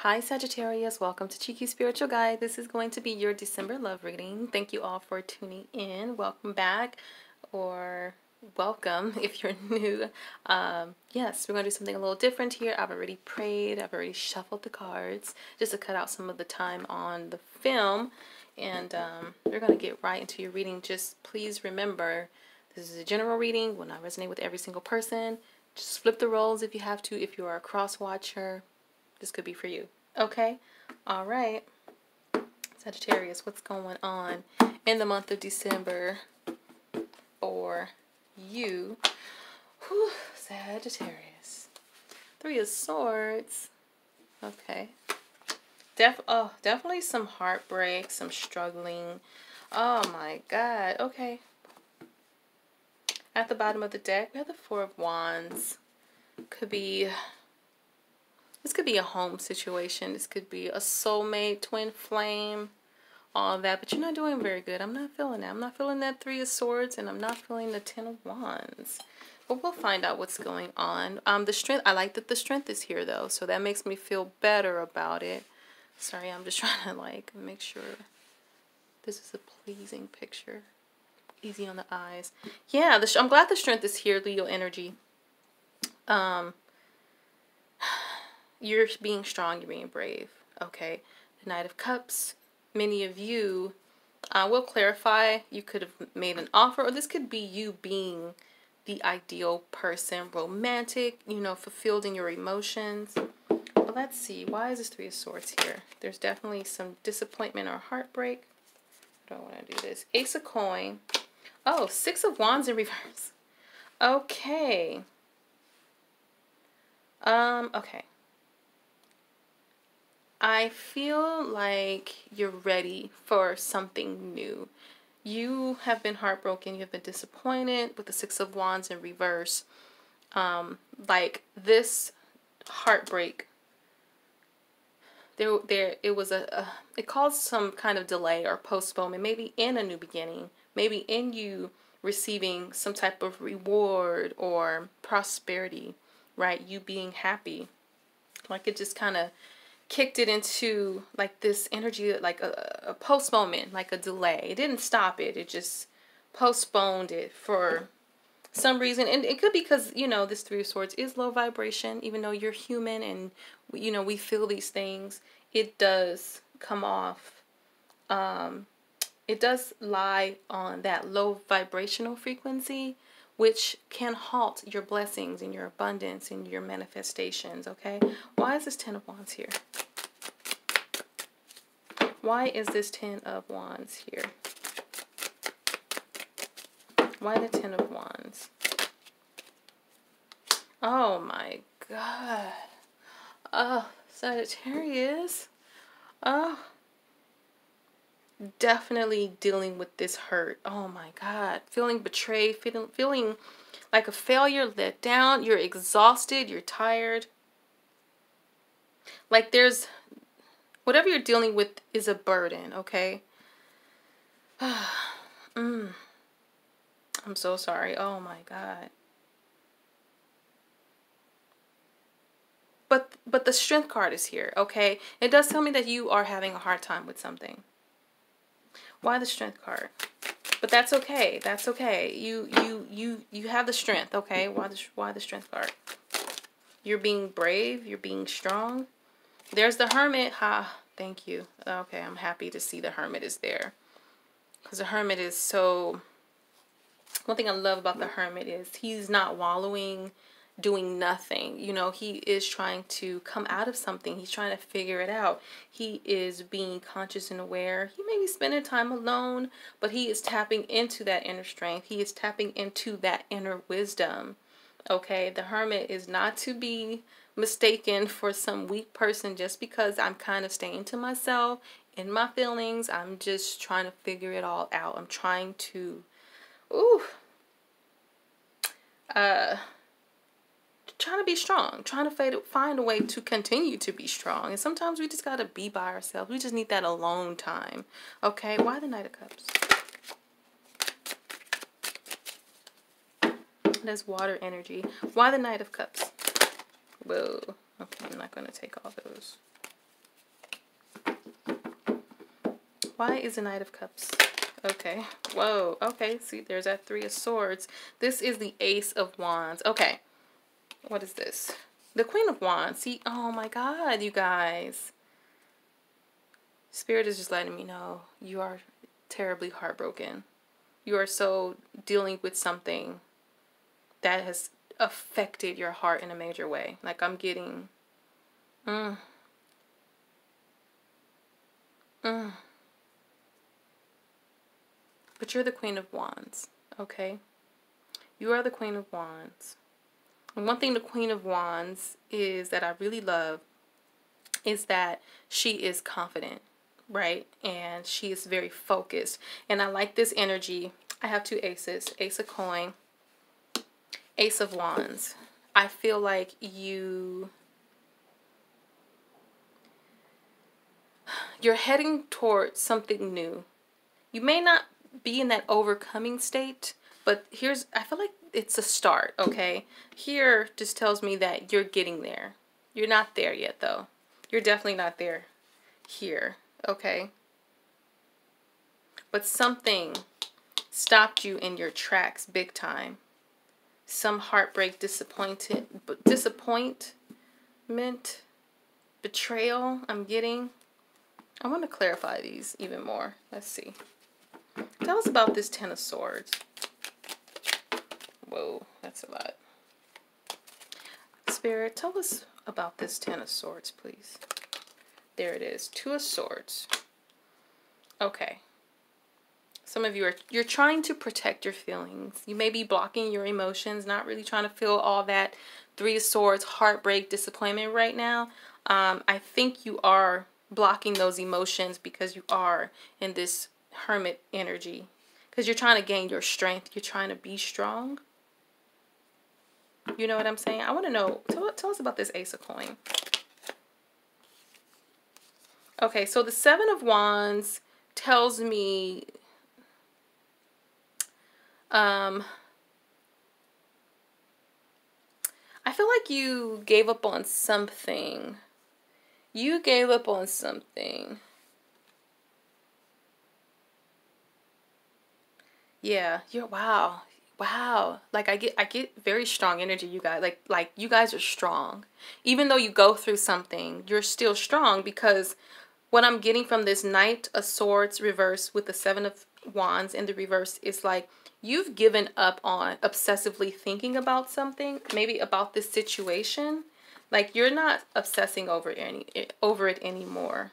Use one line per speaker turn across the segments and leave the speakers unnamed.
Hi Sagittarius, welcome to CHiiQ Spiritual Guide. This is going to be your December love reading. Thank you all for tuning in. Welcome back or welcome if you're new. Um, yes, we're going to do something a little different here. I've already prayed, I've already shuffled the cards just to cut out some of the time on the film. And um, we're going to get right into your reading. Just please remember this is a general reading, will not resonate with every single person. Just flip the roles if you have to. If you are a cross watcher, this could be for you. Okay? All right. Sagittarius, what's going on in the month of December for you? Whew, Sagittarius. Three of Swords. Okay. Def oh, definitely some heartbreak, some struggling. Oh my god. Okay. At the bottom of the deck, we have the Four of Wands. Could be this could be a home situation. This could be a soulmate, twin flame, all that. But you're not doing very good. I'm not feeling that. I'm not feeling that Three of Swords, and I'm not feeling the Ten of Wands. But we'll find out what's going on. Um, the strength, I like that the strength is here, though. So that makes me feel better about it. Sorry, I'm just trying to, like, make sure this is a pleasing picture. Easy on the eyes. Yeah, the, I'm glad the strength is here, Leo energy. Um, you're being strong, you're being brave. Okay. The Knight of Cups, many of you, I uh, will clarify, you could have made an offer, or this could be you being the ideal person, romantic, you know, fulfilled in your emotions. But let's see, why is this Three of Swords here? There's definitely some disappointment or heartbreak. I don't want to do this. Ace of Coin. Oh, Six of Wands in reverse. Okay. Um, okay. I feel like you're ready for something new. You have been heartbroken, you have been disappointed with the Six of Wands in reverse. Um, like this heartbreak there there it was a, a, it caused some kind of delay or postponement maybe in a new beginning maybe in you receiving some type of reward or prosperity right you being happy like it just kind of kicked it into like this energy, like a, a postponement, like a delay. It didn't stop it. It just postponed it for some reason. And it could be because, you know, this Three of Swords is low vibration, even though you're human and, you know, we feel these things. It does come off. Um, it does lie on that low vibrational frequency, which can halt your blessings and your abundance and your manifestations, okay? Why is this Ten of Wands here? Why is this Ten of Wands here? Why the Ten of Wands? Oh my God. Oh, Sagittarius. Oh. Definitely dealing with this hurt. Oh my God. Feeling betrayed, feeling, feeling like a failure, let down. You're exhausted, you're tired. Like there's whatever you're dealing with is a burden, okay? mm. I'm so sorry. Oh my god. But but the strength card is here, okay? It does tell me that you are having a hard time with something. Why the strength card? But that's okay. That's okay. You you you you have the strength, okay? Why the why the strength card? You're being brave, you're being strong. There's the hermit. Ha, thank you. Okay, I'm happy to see the hermit is there. Because the hermit is so... One thing I love about the hermit is he's not wallowing, doing nothing. You know, he is trying to come out of something. He's trying to figure it out. He is being conscious and aware. He may be spending time alone, but he is tapping into that inner strength. He is tapping into that inner wisdom. Okay, the hermit is not to be mistaken for some weak person just because I'm kind of staying to myself in my feelings. I'm just trying to figure it all out. I'm trying to, ooh, uh, trying to be strong, trying to find a way to continue to be strong. And sometimes we just got to be by ourselves. We just need that alone time. Okay, why the Knight of Cups? That's water energy. Why the Knight of Cups? Whoa. Okay, I'm not going to take all those. Why is the Knight of Cups? Okay. Whoa. Okay, see, there's that Three of Swords. This is the Ace of Wands. Okay. What is this? The Queen of Wands. See, oh my God, you guys. Spirit is just letting me know you are terribly heartbroken. You are so dealing with something that has affected your heart in a major way. Like I'm getting. Mm, mm. But you're the Queen of Wands, okay? You are the Queen of Wands. One thing the Queen of Wands is that I really love is that she is confident, right? And she is very focused. And I like this energy. I have two aces, ace of coin, ace of wands. I feel like you you're heading towards something new. You may not be in that overcoming state, but here's I feel like it's a start, okay? Here just tells me that you're getting there. You're not there yet though. You're definitely not there here, okay? But something stopped you in your tracks big time. Some heartbreak, disappointed, disappointment, betrayal I'm getting. I want to clarify these even more. Let's see. Tell us about this Ten of Swords. Whoa, that's a lot. Spirit, tell us about this Ten of Swords, please. There it is. Two of Swords. Okay. Some of you are you're trying to protect your feelings. You may be blocking your emotions, not really trying to feel all that Three of Swords, heartbreak, disappointment right now. Um, I think you are blocking those emotions because you are in this hermit energy. Because you're trying to gain your strength. You're trying to be strong. You know what I'm saying? I want to know. Tell, tell us about this Ace of Coin. Okay, so the Seven of Wands tells me um I feel like you gave up on something. You gave up on something. Yeah, you're wow wow. Like i get i get very strong energy you guys. Like like you guys are strong. Even though you go through something you're still strong because what i'm getting from this knight of swords reverse with the seven of wands in the reverse is like you've given up on obsessively thinking about something maybe about this situation. Like you're not obsessing over any eh, over it anymore.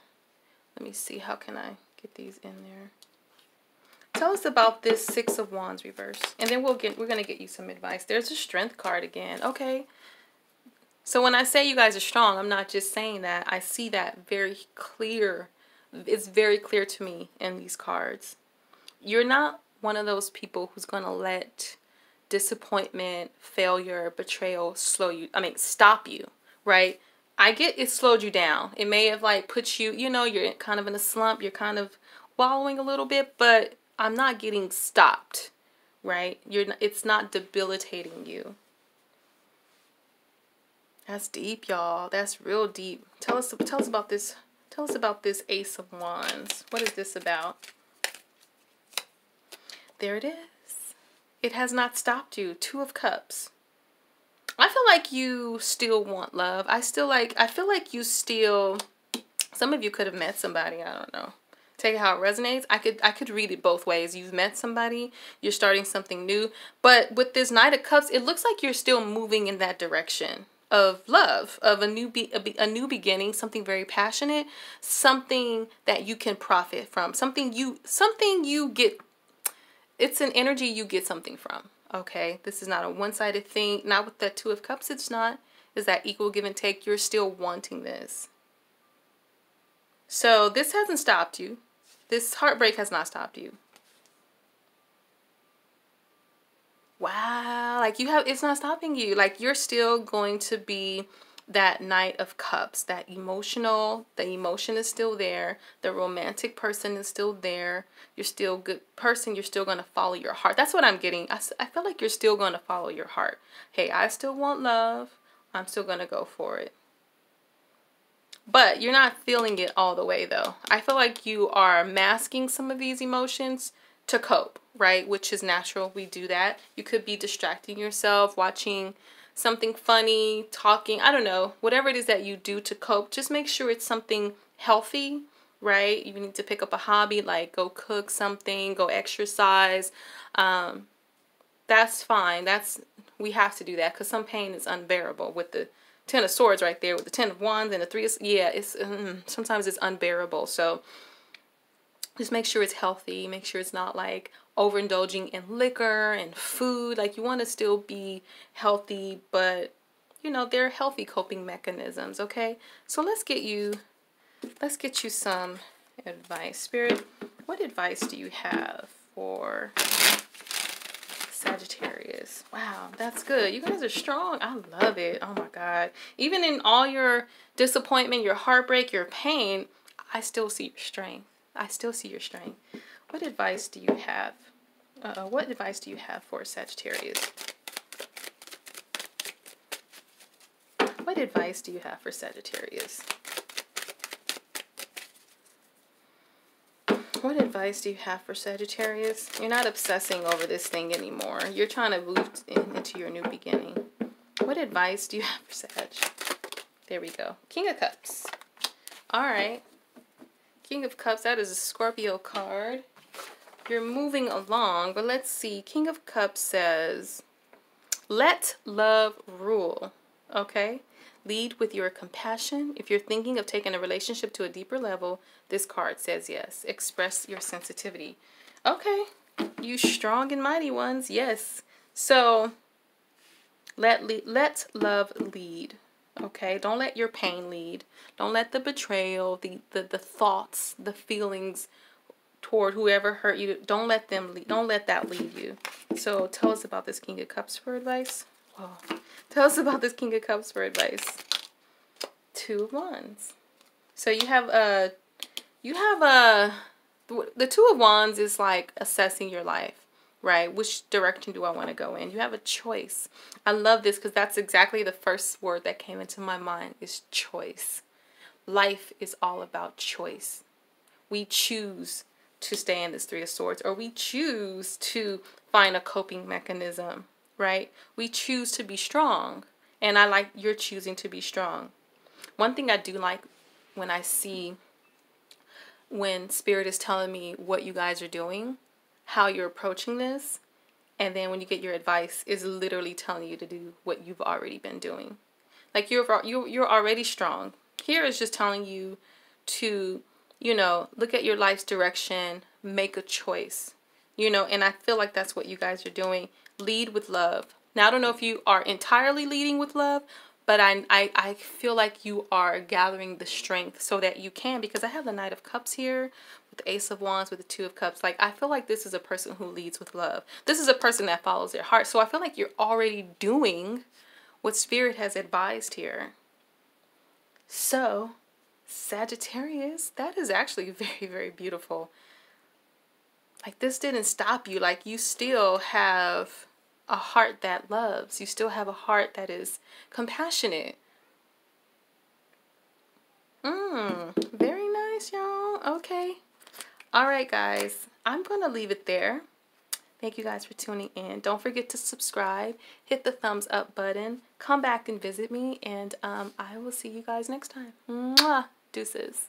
Let me see. How can i get these in there Tell us about this Six of Wands reverse. And then we'll get we're gonna get you some advice. There's a strength card again. Okay. So when I say you guys are strong, I'm not just saying that. I see that very clear. It's very clear to me in these cards. You're not one of those people who's gonna let disappointment, failure, betrayal slow you. I mean, stop you, right? I get it slowed you down. It may have like put you, you know, you're kind of in a slump. You're kind of wallowing a little bit, but I'm not getting stopped, right? You're not, it's not debilitating you. That's deep, y'all. That's real deep. Tell us tell us about this. Tell us about this Ace of Wands. What is this about? There it is. It has not stopped you. Two of Cups. I feel like you still want love. I still like I feel like you still some of you could have met somebody, I don't know take how it resonates. I could I could read it both ways. You've met somebody, you're starting something new, but with this Knight of Cups, it looks like you're still moving in that direction of love, of a new be a, a new beginning, something very passionate, something that you can profit from, something you something you get it's an energy you get something from. Okay? This is not a one-sided thing. Not with the 2 of cups it's not. Is that equal give and take? You're still wanting this. So this hasn't stopped you. This heartbreak has not stopped you. Wow, like you have, it's not stopping you. Like you're still going to be that knight of cups. That emotional the emotion is still there. The romantic person is still there. You're still good person. You're still going to follow your heart. That's what i'm getting. I, I feel like you're still going to follow your heart. Hey i still want love. I'm still going to go for it But you're not feeling it all the way though. I feel like you are masking some of these emotions to cope, right? Which is natural. We do that. You could be distracting yourself, watching something funny, talking, I don't know, whatever it is that you do to cope, just make sure it's something healthy, right? You need to pick up a hobby like go cook something, go exercise. Um, that's fine. That's we have to do that because some pain is unbearable with the ten of swords right there with the ten of wands and the three of yeah it's mm, sometimes it's unbearable. So just make sure it's healthy. Make sure it's not like overindulging in liquor and food. Like you want to still be healthy but you know they're healthy coping mechanisms okay? So let's get you let's get you some advice. Spirit what advice do you have for Sagittarius. Wow, that's good. You guys are strong. I love it. Oh my God. Even in all your disappointment, your heartbreak, your pain, I still see your strength. I still see your strength. What advice do you have? Uh, what advice do you have for Sagittarius? What advice do you have for Sagittarius? What advice do you have for Sagittarius? You're not obsessing over this thing anymore. You're trying to move in, into your new beginning. What advice do you have for Sag? There we go. King of Cups. All right. King of Cups, that is a Scorpio card. You're moving along, but let's see. King of Cups says, let love rule. Okay? Lead with your compassion. If you're thinking of taking a relationship to a deeper level, this card says yes. Express your sensitivity. Okay, you strong and mighty ones, yes. So let let love lead. Okay, don't let your pain lead. Don't let the betrayal, the the the thoughts, the feelings toward whoever hurt you. Don't let them lead. Don't let that lead you. So tell us about this King of Cups for advice. Tell us about this King of Cups for advice. Two of Wands. So you have a, you have uh, a, the Two of Wands is like assessing your life, right? Which direction do I want to go in? You have a choice. I love this because that's exactly the first word that came into my mind is choice. Life is all about choice. We choose to stay in this Three of Swords or we choose to find a coping mechanism right? We choose to be strong. And I like you're choosing to be strong. One thing I do like when I see when spirit is telling me what you guys are doing, how you're approaching this, and then when you get your advice is literally telling you to do what you've already been doing. Like you're you you're already strong. Here is just telling you to, you know, look at your life's direction, make a choice. You know, and I feel like that's what you guys are doing lead with love. Now, I don't know if you are entirely leading with love, but I, I, I feel like you are gathering the strength so that you can, because I have the Knight of Cups here with the Ace of Wands, with the Two of Cups. Like, I feel like this is a person who leads with love. This is a person that follows their heart. So I feel like you're already doing what Spirit has advised here. So, Sagittarius, that is actually very, very beautiful like this didn't stop you. Like you still have a heart that loves. You still have a heart that is compassionate. Mmm, very nice y'all. Okay. All right guys. I'm gonna leave it there. Thank you guys for tuning in. Don't forget to subscribe. Hit the thumbs up button. Come back and visit me and um, i will see you guys next time. Mwah! deuces